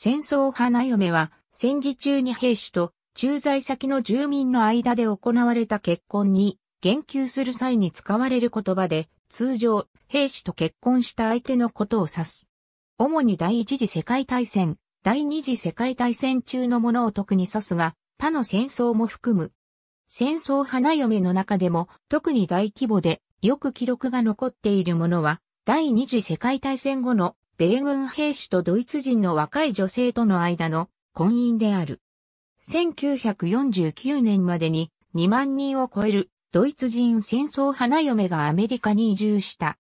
戦争花嫁は戦時中に兵士と駐在先の住民の間で行われた結婚に言及する際に使われる言葉で、通常、兵士と結婚した相手のことを指す。主に第一次世界大戦、第二次世界大戦中のものを特に指すが、他の戦争も含む。戦争花嫁の中でも特に大規模でよく記録が残っているものは、第二次世界大戦後の米軍兵士とドイツ人の若い女性との間の婚姻である。1949年までに2万人を超えるドイツ人戦争花嫁がアメリカに移住した。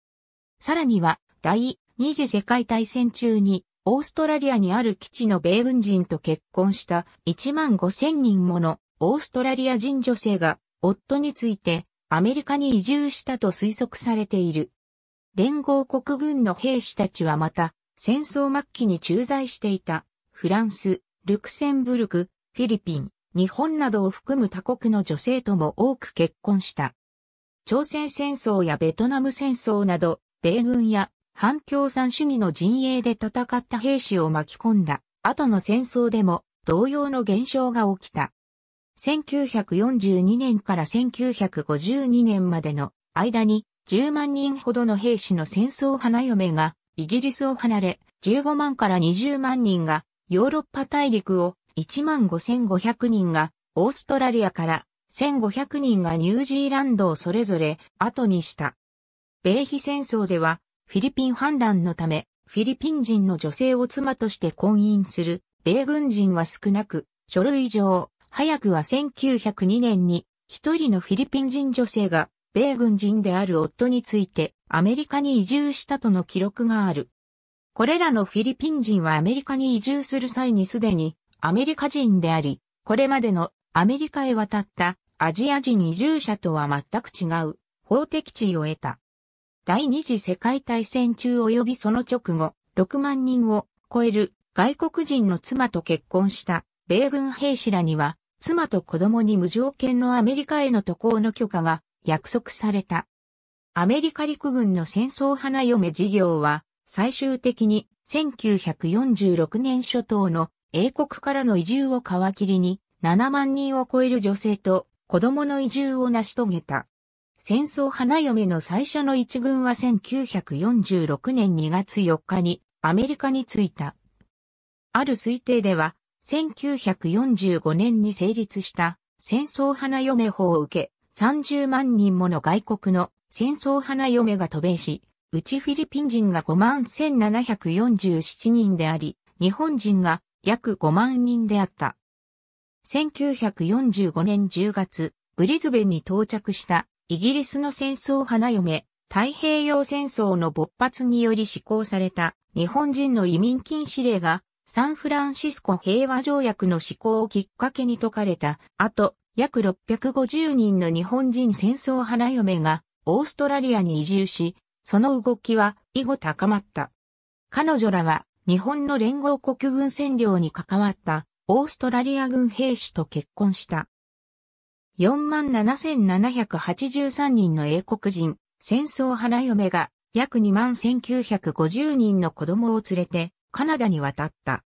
さらには第二次世界大戦中にオーストラリアにある基地の米軍人と結婚した1万5千人ものオーストラリア人女性が夫についてアメリカに移住したと推測されている。連合国軍の兵士たちはまた戦争末期に駐在していたフランス、ルクセンブルク、フィリピン、日本などを含む他国の女性とも多く結婚した。朝鮮戦争やベトナム戦争など、米軍や反共産主義の陣営で戦った兵士を巻き込んだ後の戦争でも同様の現象が起きた。1942年から1952年までの間に10万人ほどの兵士の戦争花嫁がイギリスを離れ15万から20万人がヨーロッパ大陸を1万5500人がオーストラリアから1,500人がニュージーランドをそれぞれ後にした。米非戦争ではフィリピン反乱のためフィリピン人の女性を妻として婚姻する米軍人は少なく、書類上、早くは1902年に一人のフィリピン人女性が米軍人である夫についてアメリカに移住したとの記録がある。これらのフィリピン人はアメリカに移住する際にすでにアメリカ人であり、これまでのアメリカへ渡ったアジア人移住者とは全く違う法的地位を得た。第二次世界大戦中及びその直後、6万人を超える外国人の妻と結婚した米軍兵士らには、妻と子供に無条件のアメリカへの渡航の許可が約束された。アメリカ陸軍の戦争花嫁事業は、最終的に1946年初頭の英国からの移住を皮切りに7万人を超える女性と子供の移住を成し遂げた。戦争花嫁の最初の一軍は1946年2月4日にアメリカに着いた。ある推定では、1945年に成立した戦争花嫁法を受け、30万人もの外国の戦争花嫁が渡米し、うちフィリピン人が5万1747人であり、日本人が約5万人であった。1945年10月、ブリズベンに到着したイギリスの戦争花嫁、太平洋戦争の勃発により施行された日本人の移民禁止令がサンフランシスコ平和条約の施行をきっかけに解かれた後、約650人の日本人戦争花嫁がオーストラリアに移住し、その動きは以後高まった。彼女らは日本の連合国軍占領に関わったオーストラリア軍兵士と結婚した。47,783人の英国人、戦争花嫁が約21,950人の子供を連れてカナダに渡った。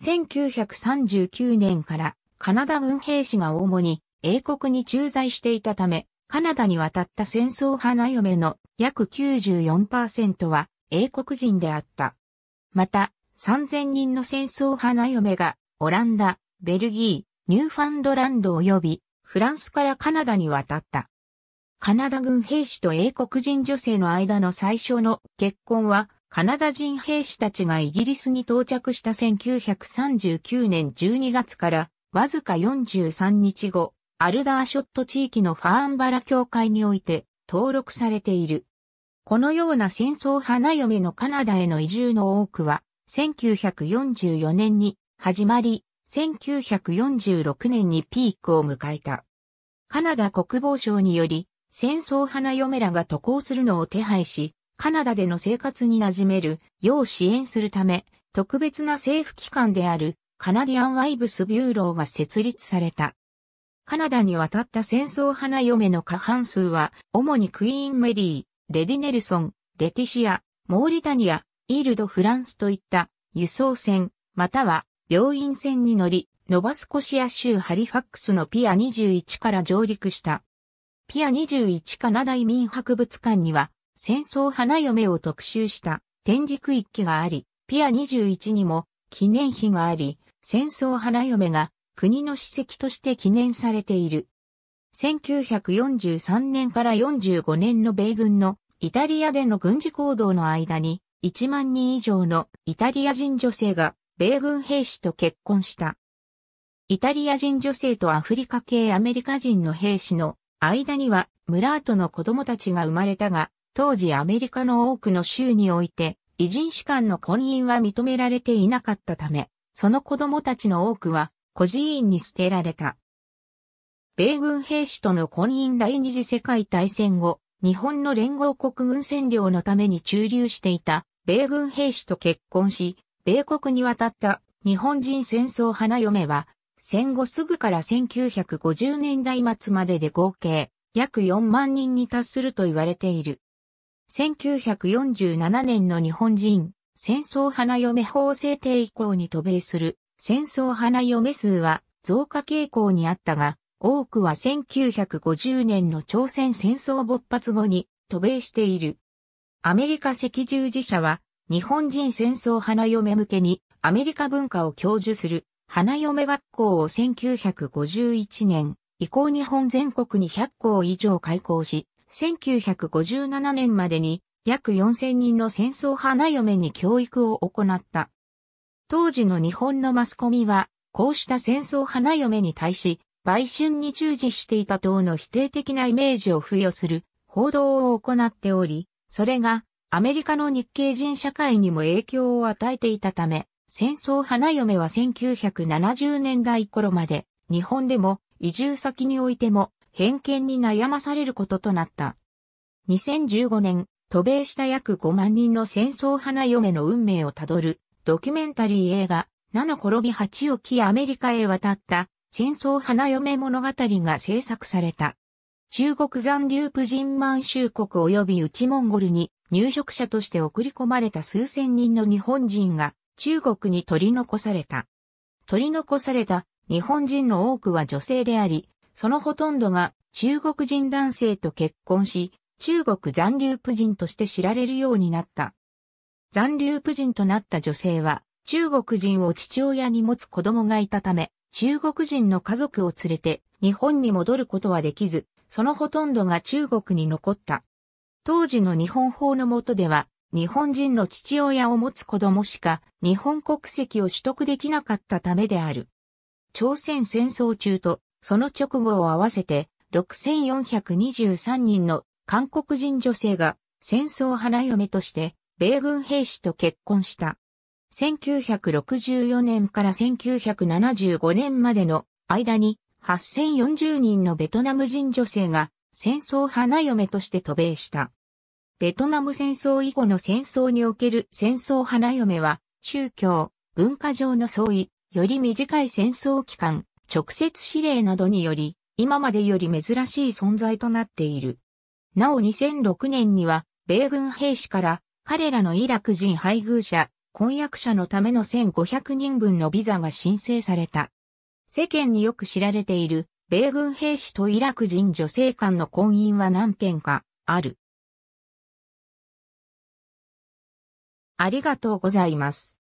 1939年からカナダ軍兵士が主に英国に駐在していたため、カナダに渡った戦争花嫁の約94%は英国人であった。また、3000人の戦争花嫁が、オランダ、ベルギー、ニューファンドランド及び、フランスからカナダに渡った。カナダ軍兵士と英国人女性の間の最初の結婚は、カナダ人兵士たちがイギリスに到着した1939年12月からわずか43日後、アルダーショット地域のファーンバラ教会において登録されている。このような戦争花嫁のカナダへの移住の多くは、1944年に始まり、1946年にピークを迎えた。カナダ国防省により、戦争花嫁らが渡航するのを手配し、カナダでの生活に馴染めるよう支援するため、特別な政府機関であるカナディアンワイブスビューローが設立された。カナダに渡った戦争花嫁の過半数は、主にクイーンメリー、レディネルソン、レティシア、モーリタニア、イールド・フランスといった輸送船、または病院船に乗り、ノバスコシア州ハリファックスのピア21から上陸した。ピア21カナダ移民博物館には、戦争花嫁を特集した展示区域があり、ピア21にも記念碑があり、戦争花嫁が国の史跡として記念されている。1943年から45年の米軍のイタリアでの軍事行動の間に1万人以上のイタリア人女性が米軍兵士と結婚した。イタリア人女性とアフリカ系アメリカ人の兵士の間には村跡の子供たちが生まれたが、当時アメリカの多くの州において、異人種間の婚姻は認められていなかったため、その子供たちの多くは孤児院に捨てられた。米軍兵士との婚姻第二次世界大戦後、日本の連合国軍占領のために駐留していた米軍兵士と結婚し、米国に渡った日本人戦争花嫁は戦後すぐから1950年代末までで合計約4万人に達すると言われている。1947年の日本人戦争花嫁法制定以降に渡米する戦争花嫁数は増加傾向にあったが、多くは1950年の朝鮮戦争勃発後に渡米している。アメリカ赤十字社は日本人戦争花嫁向けにアメリカ文化を享受する花嫁学校を1951年以降日本全国に100校以上開校し、1957年までに約4000人の戦争花嫁に教育を行った。当時の日本のマスコミは、こうした戦争花嫁に対し、売春に従事していた等の否定的なイメージを付与する報道を行っており、それがアメリカの日系人社会にも影響を与えていたため、戦争花嫁は1970年代頃まで日本でも移住先においても偏見に悩まされることとなった。2015年、渡米した約5万人の戦争花嫁の運命をたどるドキュメンタリー映画、ナの転び八起きアメリカへ渡った戦争花嫁物語が制作された。中国残留プ人満州国及び内モンゴルに入植者として送り込まれた数千人の日本人が中国に取り残された。取り残された日本人の多くは女性であり、そのほとんどが中国人男性と結婚し、中国残留婦人として知られるようになった。残留婦人となった女性は、中国人を父親に持つ子供がいたため、中国人の家族を連れて日本に戻ることはできず、そのほとんどが中国に残った。当時の日本法の下では、日本人の父親を持つ子供しか日本国籍を取得できなかったためである。朝鮮戦争中とその直後を合わせて6423人の韓国人女性が戦争花嫁として米軍兵士と結婚した。1964年から1975年までの間に8040人のベトナム人女性が戦争花嫁として渡米した。ベトナム戦争以後の戦争における戦争花嫁は、宗教、文化上の相違、より短い戦争期間、直接指令などにより、今までより珍しい存在となっている。なお2006年には、米軍兵士から彼らのイラク人配偶者、婚約者のための1500人分のビザが申請された。世間によく知られている、米軍兵士とイラク人女性間の婚姻は何件かある。ありがとうございます。